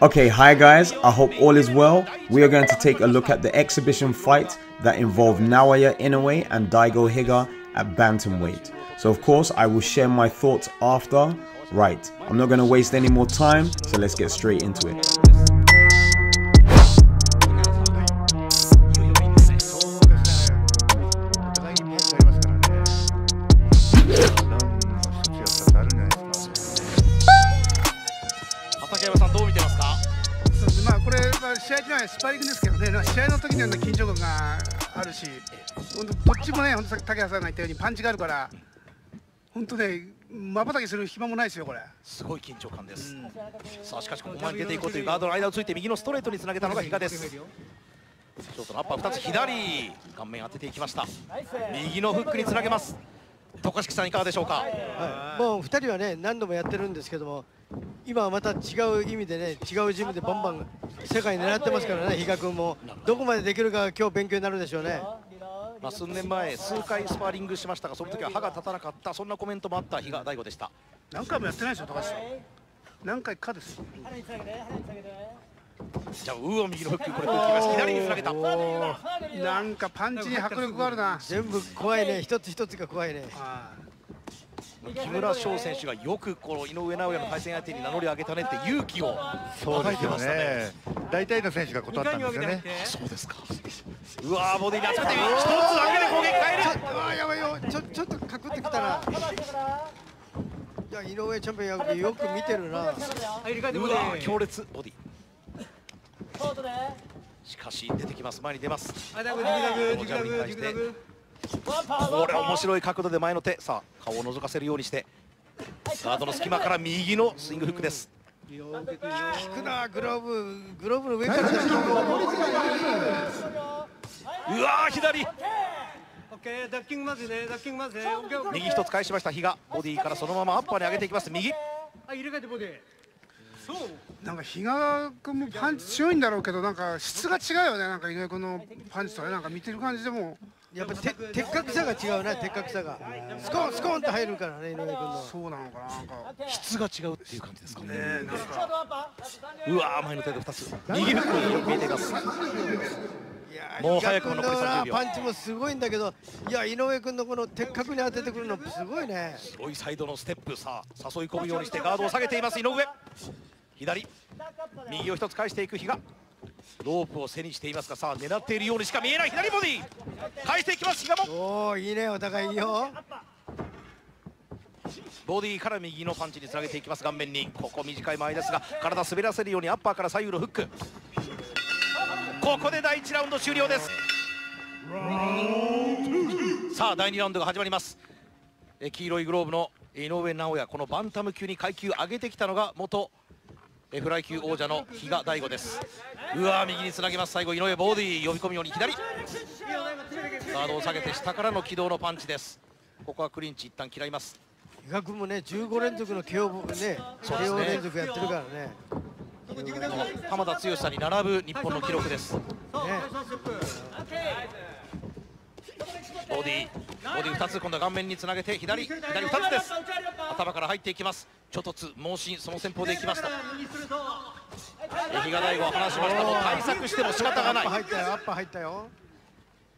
Okay, hi guys, I hope all is well. We are going to take a look at the exhibition fight that involved Naoya Inoue and Daigo Higa at bantamweight. So of course, I will share my thoughts after. Right, I'm not going to waste any more time, so let's get straight into it. スパーリングですけどね、試合の時のような緊張感があるし、本当どっちもね、本当竹原さんが言ったようにパンチがあるから、本当ね、瞬きする暇もないですよ、これ。すごい緊張感です。うん、さあ、しかし、ここまで出ていこうというガードの間をついて、右のストレートにつなげたのが比嘉です。ショートのアッパー2つ左顔面当てていきました右のフックにつなげます渡敷さんいかがでしょうか、はい、もう2人はね何度もやってるんですけども今はまた違う意味でね違うジムでバンバン世界狙ってますからね比嘉君も。どこまでできるか今日勉強になるでしょうね。まあ、数年前数回スパーリングしましたがその時は歯が立たなかった。そんなコメントもあった比嘉大吾でした。何回もやってないですよ高橋さん。何回かですじゃあウーを右のフックこれ動きます。左につなげた。なんかパンチに迫力があるな。全部怖いね。一つ一つが怖いね木村翔選手がよくこの井上尚弥の対戦相手に名乗り上げたねって勇気を与えてましたね。大体の選手が断ったんですよね。そうですか。うわボディに集めて一つだけで攻撃変える。うわやばいよちょちょっとかくってきたないや井上チャンピオンよく見てるな。うわ強烈ボディ。しかし出てきます。前に出ますこれ面白い角度で前の手。さあ顔を覗かせるようにして。ガードの隙間から右のスイングフックです。効くなグローブ。グローブの上から。うわ左。右一つ返しました比嘉。ボディからそのままアッパーに上げていきます。右。なんか比嘉君もパンチ強いんだろうけどなんか質が違うよね。なんか井上君のパンチとねなんか見てる感じでもやっぱて的確さが違うね的確さが。スコンスコンと入るからね井上君の。そうなのかななんか。質が違うっていう感じですかね。うわ前の手で2つ。右フックよく見えています。もう早くも残り30秒。パンチもすごいんだけどいや井上君のこの的確に当ててくるのすごいね。すごいサイドのステップさあ誘い込むようにしてガードを下げています井上。左。右を一つ返していく比嘉ロープを背にしていますがさあ狙っているようにしか見えない。左ボディ。返していきます比嘉もおおいいねお互いいいよ。ボディから右のパンチにつなげていきます顔面に。ここ短い間合いですが体滑らせるようにアッパーから左右のフック。ここで第1ラウンド終了です。さあ第2ラウンドが始まります。え黄色いグローブの井上尚弥このバンタム級に階級上げてきたのが元フライ級王者の比嘉大吾です。うわ右につなげます。最後井上ボディ呼び込むように左。ガードを下げて下からの軌道のパンチです。ここはクリンチ一旦嫌います。比嘉君もね15連続の KO ね KO 連続やってるからね。浜田剛さんに並ぶ日本の記録です、ね、ボディボディ2つ今度は顔面につなげて左左2つです。頭から入っていきますちょっとつ猛進その戦法でいきました。比嘉大吾は話しました。もう対策しても仕方がない。入ったよアッパー入ったよ。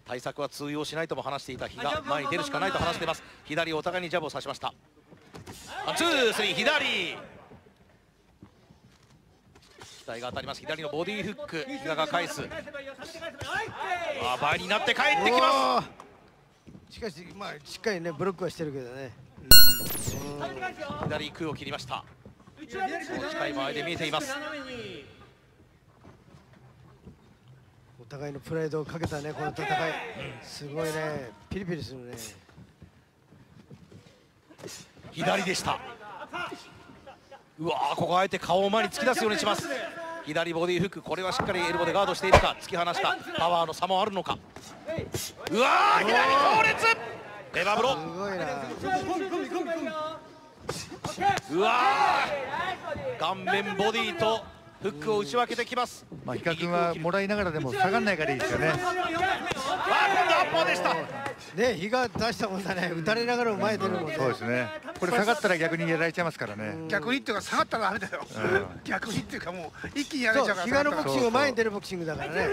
対策は通用しないとも話していた比嘉前に出るしかないと話しています。左お互いにジャブを刺しました。ツースリー左。左が当たります。左のボディフック比嘉が返す。あ倍になって帰ってきます。しかしまあしっかりねブロックはしてるけどね左空を切りました。近い前で見えています。お互いのプライドをかけたねこの戦い、すごいね。ピリピリするね。左でした。うわここあえて顔を前に突き出すようにします。左ボディフックこれはしっかりエルボでガードしているか突き放した。パワーの差もあるのか。うわ左強烈レバブロ。うわ顔面ボディとフックを打ち分けてきます。まあ、比嘉君はもらいながらでも下がらないからいいですよね。あ今度アッパーでしたね日が出したもんだね。打たれながらも前出るもんね。そうですね。これ下がったら逆にやられちゃいますからね。逆にっていうか下がったらダメだよ、うん。逆にっていうかもう一気にやられちゃうから。そう。日がのボクシングは前に出るボクシングだからね。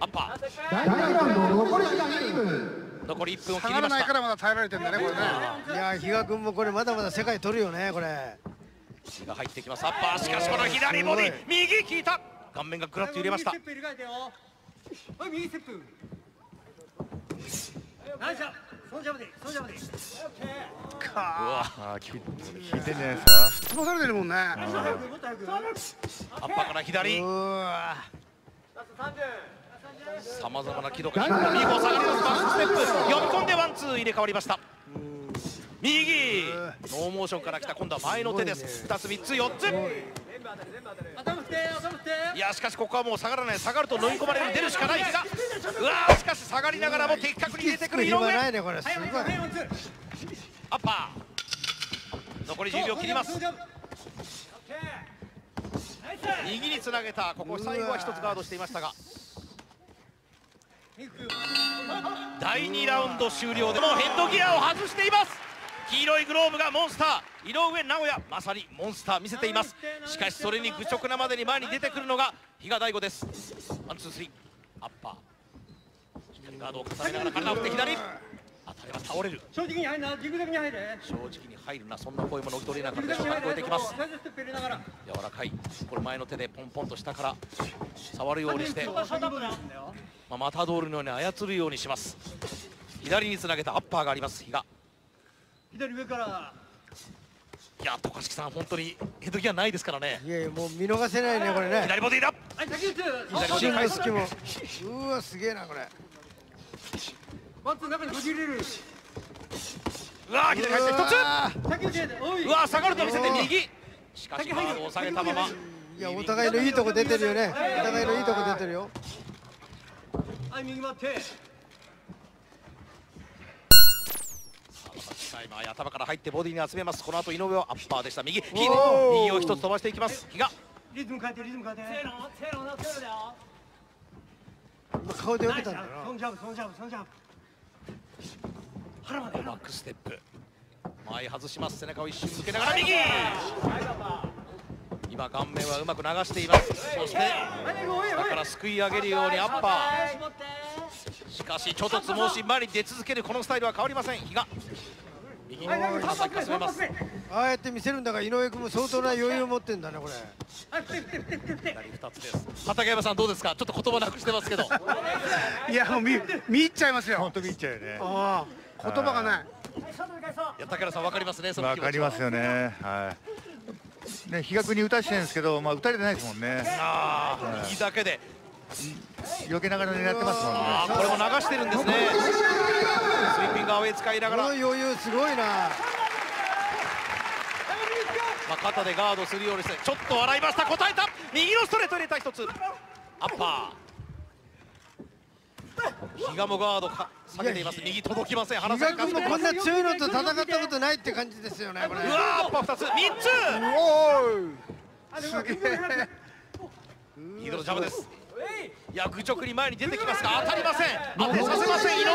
アッパー。第2ラウンド残り時間1分。残り1分を切下がらないりましたからまだ耐えられてんだねこれね。いや比嘉君もこれまだまだ世界取るよねこれ。血が入ってきますアッパー。しかしこの左ボディ右効いた。顔面がグラッと揺れましたかああ、き効いてんじゃないですか。飛ばされてるもんねアッパーから左。さまざまな軌道が右。比嘉下がりますバックステップ呼び込んでワンツー入れ替わりました右ノーモーションから来た今度は前の手です2つ3つ4ついやしかしここはもう下がらない。下がると飲み込まれる出るしかない。比嘉うわーしかし下がりながらも的確に入れてくる井上。暇ないねこれすごいアッパー。残り10秒切ります。右につなげた。ここ最後は一つガードしていましたが。第2ラウンド終了でもヘッドギアを外しています黄色いグローブがモンスター。井上尚弥まさにモンスター見せています。しかしそれに愚直なまでに前に出てくるのが比嘉大吾です。ワンツースリーアッパー。しっかりガードを重ねながら体を振って左。当たれば倒れる。正直に入るな、ジグザグに入れ。正直に入るなそんな声も乗り取れなかったでしょう。か聞こえてきます。柔らかい。これ前の手でポンポンと下から触るようにして、ま。あ、マタドールのように操るようにします。左につなげたアッパーがあります。比嘉左上から。いや渡嘉敷さん本当にヘッドギアないですからね。いやいやもう見逃せないねこれね。左ボディだ。左シングスキも。うわすげえなこれ。ワンツー中にこじ入れる。うわー左入って一。つうわー下がると見せて右。しかしガードを下げたまま。いやお互いのいいとこ出てるよね。お互いのいいとこ出てるよ。はい、右回って。さあ今頭から入ってボディに集めます。この後井上はアッパーでした。右右おー。右を一つ飛ばしていきます。比嘉。リズム変えて、リズム変えて。せーの、せーの、せーのだよ。今顔で受けたんだよソンジャブ、ソンジャブ、ソンジャブ。腹まで。バックステップ。前外します。背中を一瞬抜けながら。右。今顔面はうまく流しています。そして下からすくい上げるようにアッパー。しかしちょっとつもし前に出続けるこのスタイルは変わりません。比嘉右にはい、はい、叩反発目、きかすめます。ああやって見せるんだから井上君も相当な余裕を持ってんだねこれ畠山さんどうですか？ちょっと言葉なくしてますけど いやもう見見入っちゃいますよ本当にいっちゃうよね。ああ言葉がないいや竹原さん分かりますねそのわ気持ちはかりますよね。はい。ね、比嘉君に打たしてるんですけど、まあ打たれてないですもんね。ああ右だけで避けながら狙ってますもんね。これも流してるんですねスイーピングアウェイ使いながらこの余裕すごいなまあ、肩でガードするようにしてちょっと笑いました答えた右のストレート入れた一つアッパー比嘉もガードか下げています右届きません原さんか君もこんな強いのと戦ったことないって感じですよねこれうわアッパー2つ3つすげえ右のジャブですい！や愚直に前に出てきますが当たりません。当てさせません。井上。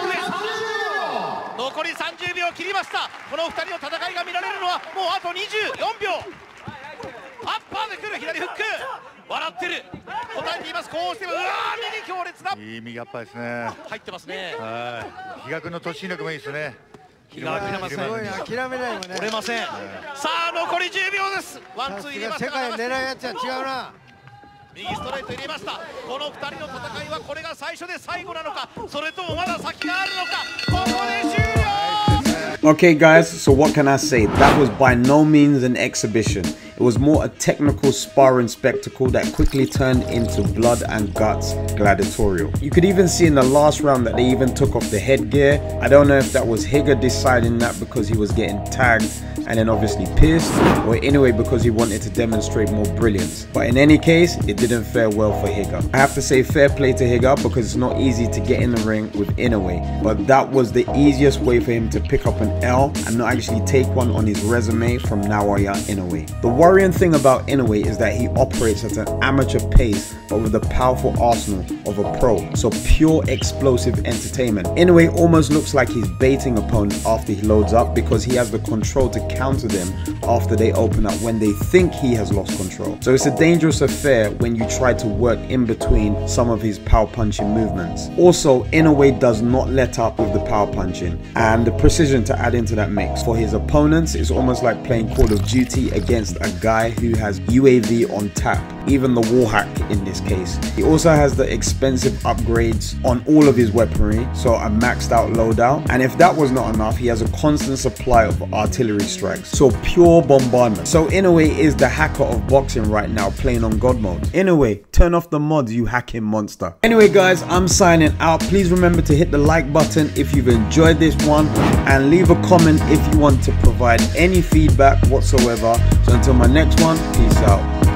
残り30秒切りました。この2人の戦いが見られるのはもうあと24秒。アッパーで来る左フック。笑ってる。答えています。こうしてもうわー右強烈だいい右アッパーですね。入ってますね。はい。比嘉君の突進力もいいですね。比嘉は切れますせん諦めないよね。折れません。さあ残り10秒です。ワンツー入れました。世界が狙うやつは違うな右ストレート入れましたこの2人の戦いはこれが最初で最後なのかそれともまだ先があるのかここで終了 Okay, guys, so what can I say? That was by no means an exhibition. It was more a technical sparring spectacle that quickly turned into blood and guts gladiatorial. You could even see in the last round that they even took off the headgear. I don't know if that was Higa deciding that because he was getting tagged and then obviously pierced, or anyway because he wanted to demonstrate more brilliance. But in any case, it didn't fare well for Higa. I have to say fair play to Higa because it's not easy to get in the ring with Inoue, but that was the easiest way for him to pick up an L and not actually take one on his resume from Naoya Inoue. The worrying thing about Inoue is that he operates at an amateur pace but with the powerful arsenal of a pro, so pure explosive entertainment. Inoue almost looks like he's baiting opponents after he loads up because he has the control to counter them after they open up when they think he has lost control. So it's a dangerous affair when you try to work in between some of his power punching movements. Also, Inoue does not let up with the power punching and the precision to add into that mix. For his opponents, it's almost like playing Call of Duty against a guy who has UAV on tap, even the wallhack in this case. He also has the expensive upgrades on all of his weaponry, so a maxed out loadout. And if that was not enough, he has a constant supply of artillery strikes, so pure bombardment. So Inoue is the hacker of boxing right now, playing on God mode. Inoue, turn off the mods, you hacking monster. Anyway, guys, I'm signing out. Please remember to hit the like button if you've enjoyed this one and leave a comment if you want to provide any feedback whatsoever. So until my next one, peace out.